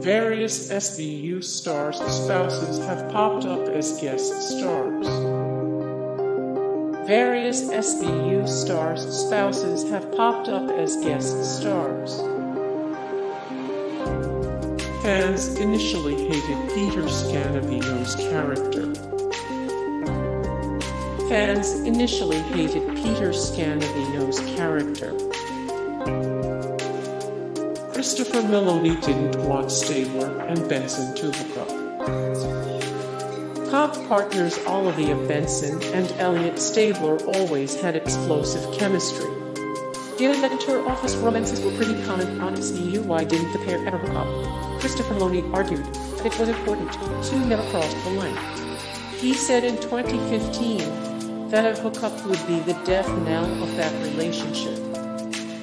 Various SVU stars' spouses have popped up as guest stars. Various SVU stars' spouses have popped up as guest stars. Fans initially hated Peter Scanavino's character. Fans initially hated Peter Scanavino's character. Christopher Meloni didn't want Stabler and Benson to hook up. Top partners Olivia Benson and Elliot Stabler always had explosive chemistry. Given that inter-office romances were pretty common on SVU, why didn't the pair ever hook up? Christopher Meloni argued that it was important to never cross the line. He said in 2015 that a hookup would be the death knell of that relationship.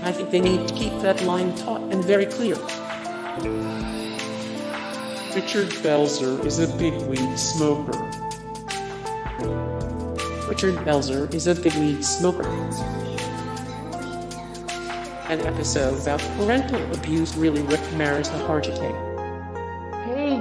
I think they need to keep that line taut and very clear. Richard Belzer is a big weed smoker. Richard Belzer is a big weed smoker. An episode about parental abuse really ripped Mariska Hargitay.